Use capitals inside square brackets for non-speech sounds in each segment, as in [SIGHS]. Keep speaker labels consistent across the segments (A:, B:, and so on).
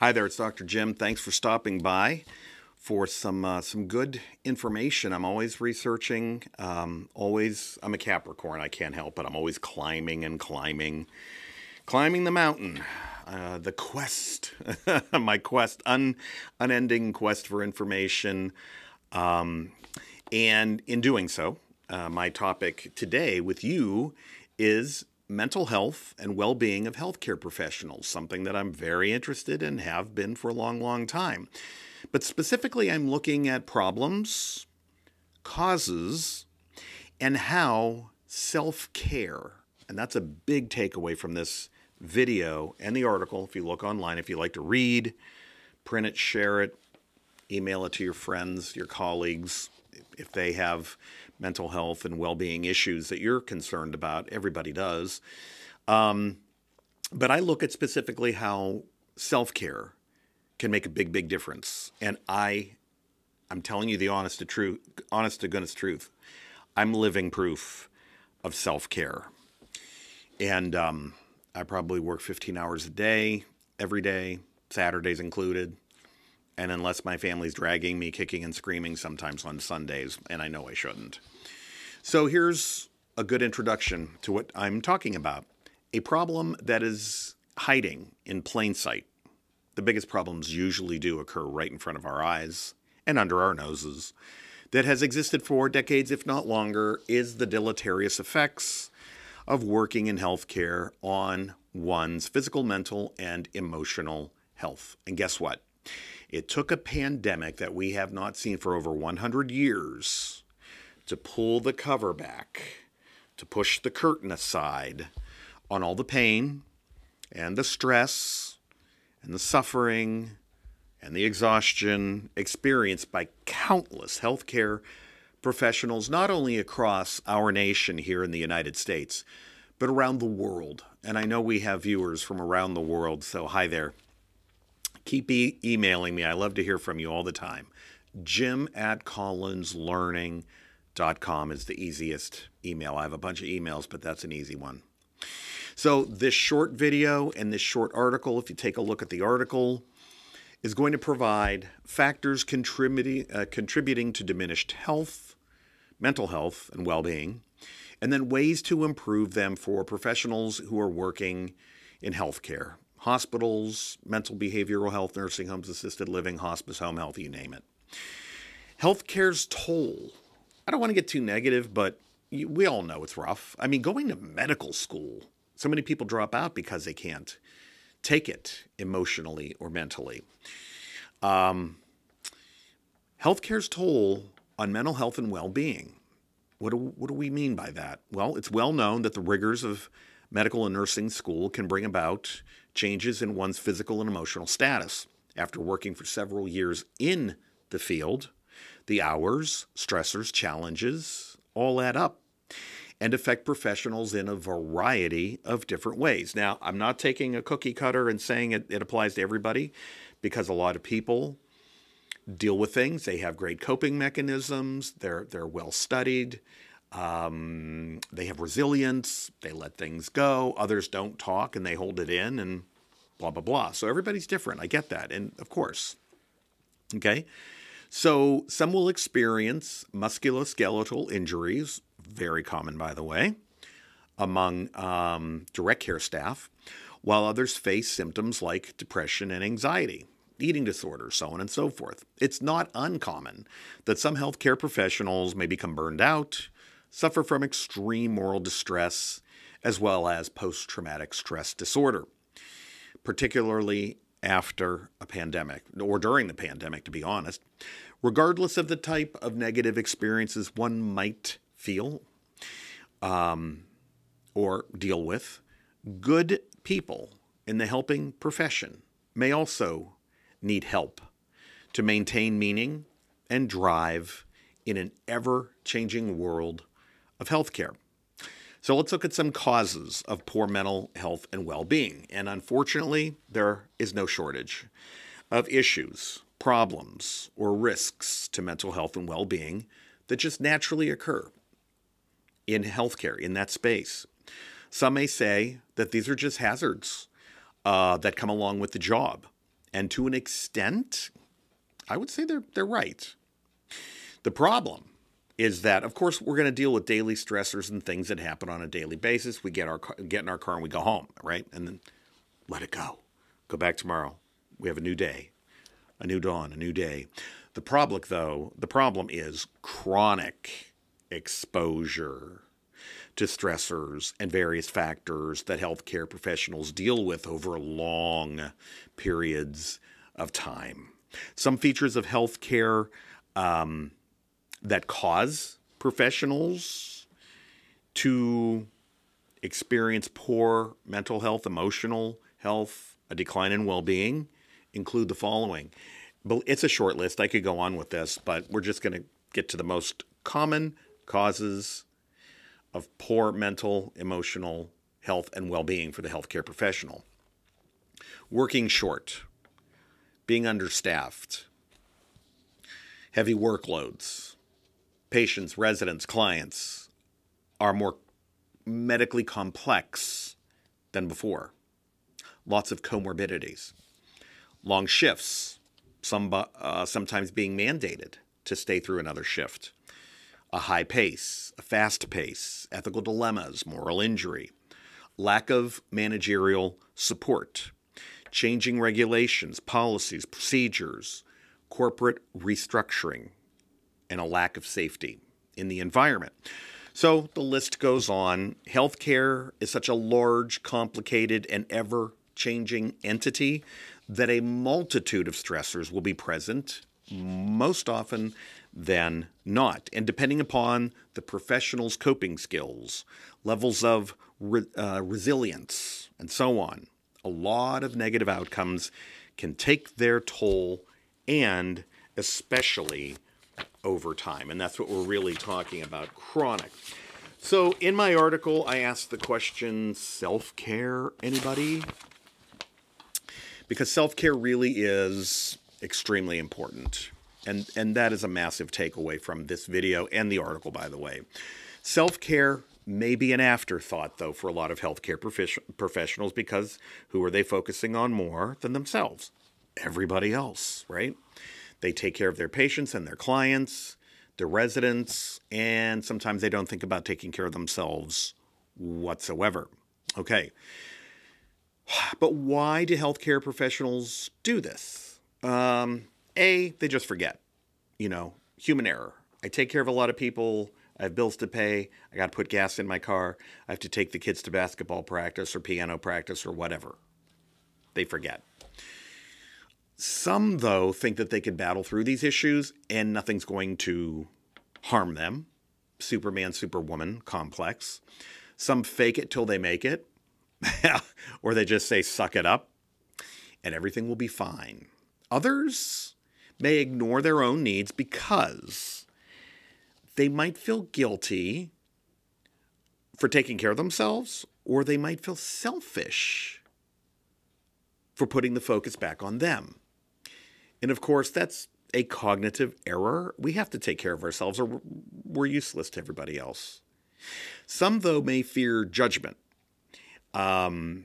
A: Hi there, it's Dr. Jim. Thanks for stopping by for some uh, some good information. I'm always researching. Um, always, I'm a Capricorn. I can't help it. I'm always climbing and climbing, climbing the mountain. Uh, the quest, [LAUGHS] my quest, un, unending quest for information. Um, and in doing so, uh, my topic today with you is mental health and well being of healthcare professionals, something that I'm very interested in, have been for a long, long time. But specifically, I'm looking at problems, causes, and how self care, and that's a big takeaway from this video and the article. If you look online, if you like to read, print it, share it, email it to your friends, your colleagues, if they have mental health and well being issues that you're concerned about. Everybody does. Um, but I look at specifically how self care can make a big, big difference. And I, I'm telling you the honest to truth, honest to goodness truth. I'm living proof of self care. And um, I probably work 15 hours a day, every day, Saturdays included. And unless my family's dragging me kicking and screaming sometimes on Sundays, and I know I shouldn't. So here's a good introduction to what I'm talking about a problem that is hiding in plain sight. The biggest problems usually do occur right in front of our eyes and under our noses. That has existed for decades, if not longer, is the deleterious effects of working in healthcare on one's physical, mental, and emotional health. And guess what? It took a pandemic that we have not seen for over 100 years to pull the cover back, to push the curtain aside on all the pain and the stress and the suffering and the exhaustion experienced by countless healthcare professionals, not only across our nation here in the United States, but around the world. And I know we have viewers from around the world, so hi there. Keep e- emailing me. I love to hear from you all the time. Jim at collinslearning.com is the easiest email. I have a bunch of emails, but that's an easy one. So, this short video and this short article, if you take a look at the article, is going to provide factors contributing, uh, contributing to diminished health, mental health, and well being, and then ways to improve them for professionals who are working in healthcare hospitals, mental behavioral health, nursing homes, assisted living, hospice, home health, you name it. Healthcare's toll. I don't want to get too negative, but we all know it's rough. I mean, going to medical school, so many people drop out because they can't take it emotionally or mentally. Um, healthcare's toll on mental health and well being. What do, what do we mean by that? Well, it's well known that the rigors of medical and nursing school can bring about changes in one's physical and emotional status. After working for several years in the field, the hours, stressors, challenges all add up and affect professionals in a variety of different ways. Now, I'm not taking a cookie cutter and saying it, it applies to everybody because a lot of people deal with things. They have great coping mechanisms, they're, they're well studied, um, they have resilience, they let things go. Others don't talk and they hold it in and blah, blah, blah. So everybody's different. I get that. And of course, okay. So some will experience musculoskeletal injuries, very common, by the way, among um, direct care staff, while others face symptoms like depression and anxiety eating disorders, so on and so forth. It's not uncommon that some healthcare professionals may become burned out, suffer from extreme moral distress, as well as post traumatic stress disorder, particularly after a pandemic or during the pandemic, to be honest. Regardless of the type of negative experiences one might feel um, or deal with, good people in the helping profession may also need help to maintain meaning and drive in an ever changing world of healthcare. So let's look at some causes of poor mental health and well being. And unfortunately, there is no shortage of issues, problems, or risks to mental health and well being that just naturally occur in healthcare, in that space. Some may say that these are just hazards uh, that come along with the job. And to an extent, I would say they're, they're right. The problem is that, of course, we're going to deal with daily stressors and things that happen on a daily basis. We get our get in our car and we go home, right? And then let it go. Go back tomorrow. We have a new day, a new dawn, a new day. The problem, though, the problem is chronic exposure to stressors and various factors that healthcare professionals deal with over long periods of time. Some features of healthcare um, that cause professionals to experience poor mental health, emotional health, a decline in well being include the following. But it's a short list. I could go on with this, but we're just going to get to the most common causes of poor mental, emotional health and well being for the healthcare professional. Working short, being understaffed, heavy workloads, patients, residents, clients are more medically complex than before. Lots of comorbidities, long shifts, some, uh, sometimes being mandated to stay through another shift, a high pace, a fast pace, ethical dilemmas, moral injury, lack of managerial support, changing regulations, policies, procedures, corporate restructuring, and a lack of safety in the environment. So the list goes on. Healthcare is such a large, complicated, and ever changing entity that a multitude of stressors will be present, most often than not. And depending upon the professional's coping skills, levels of re- uh, resilience, and so on, a lot of negative outcomes can take their toll and especially over time. And that's what we're really talking about chronic. So in my article, I asked the question self care, anybody? Because self care really is extremely important. And, and that is a massive takeaway from this video and the article, by the way. Self care may be an afterthought, though, for a lot of healthcare professionals because who are they focusing on more than themselves? Everybody else, right? They take care of their patients and their clients, their residents, and sometimes they don't think about taking care of themselves whatsoever. Okay. [SIGHS] But why do healthcare professionals do this? Um, a, they just forget. You know, human error. I take care of a lot of people. I have bills to pay. I got to put gas in my car. I have to take the kids to basketball practice or piano practice or whatever. They forget. Some, though, think that they can battle through these issues and nothing's going to harm them. Superman, Superwoman complex. Some fake it till they make it, [LAUGHS] or they just say, suck it up, and everything will be fine. Others may ignore their own needs because they might feel guilty for taking care of themselves, or they might feel selfish for putting the focus back on them. And of course, that's a cognitive error. We have to take care of ourselves or we're useless to everybody else. Some, though, may fear judgment. Um,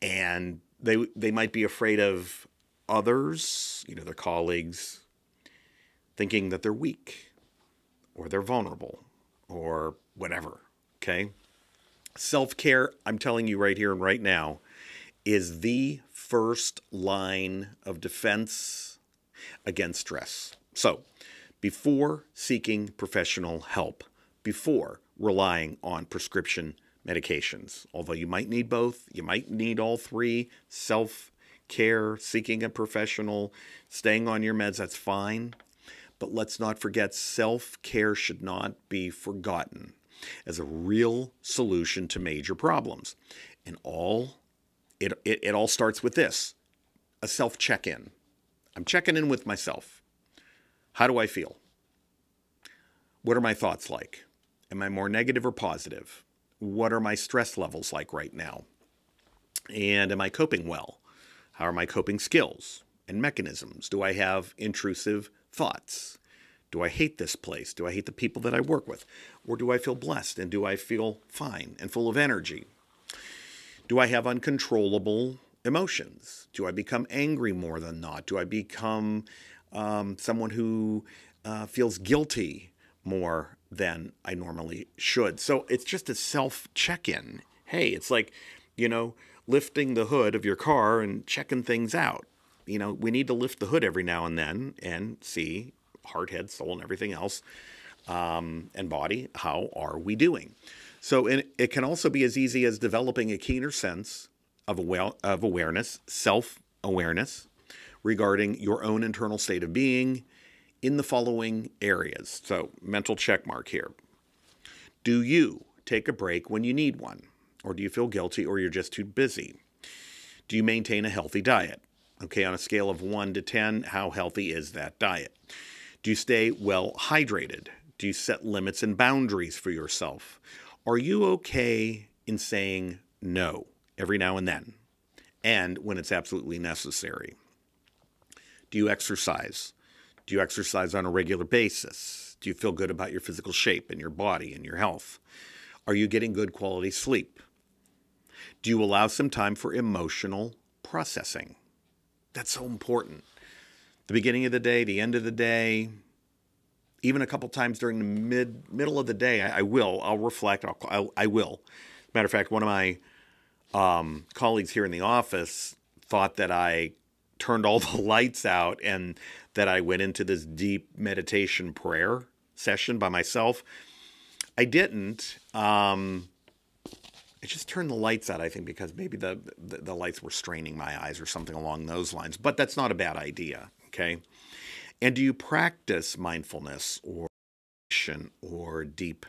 A: and they, they might be afraid of others, you know, their colleagues, thinking that they're weak or they're vulnerable or whatever. Okay. Self care, I'm telling you right here and right now, is the first line of defense against stress. So, before seeking professional help, before relying on prescription medications, although you might need both, you might need all three self care, seeking a professional, staying on your meds, that's fine. But let's not forget self care should not be forgotten as a real solution to major problems. And all it, it, it all starts with this a self check in. I'm checking in with myself. How do I feel? What are my thoughts like? Am I more negative or positive? What are my stress levels like right now? And am I coping well? How are my coping skills and mechanisms? Do I have intrusive thoughts? Do I hate this place? Do I hate the people that I work with? Or do I feel blessed and do I feel fine and full of energy? Do I have uncontrollable emotions? Do I become angry more than not? Do I become um, someone who uh, feels guilty more than I normally should? So it's just a self check in. Hey, it's like, you know, lifting the hood of your car and checking things out. You know, we need to lift the hood every now and then and see heart, head, soul, and everything else, um, and body. How are we doing? So it, it can also be as easy as developing a keener sense of, of awareness, self awareness regarding your own internal state of being in the following areas. So, mental check mark here. Do you take a break when you need one? Or do you feel guilty or you're just too busy? Do you maintain a healthy diet? Okay, on a scale of 1 to 10, how healthy is that diet? Do you stay well hydrated? Do you set limits and boundaries for yourself? Are you okay in saying no every now and then and when it's absolutely necessary? Do you exercise? Do you exercise on a regular basis? Do you feel good about your physical shape and your body and your health? Are you getting good quality sleep? Do you allow some time for emotional processing? That's so important. The beginning of the day, the end of the day, even a couple times during the mid middle of the day, I, I will. I'll reflect. I'll, I'll, I will. Matter of fact, one of my um, colleagues here in the office thought that I turned all [LAUGHS] the lights out and that I went into this deep meditation prayer session by myself. I didn't. Um, I just turned the lights out, I think, because maybe the, the, the lights were straining my eyes or something along those lines. But that's not a bad idea. Okay. And do you practice mindfulness or or deep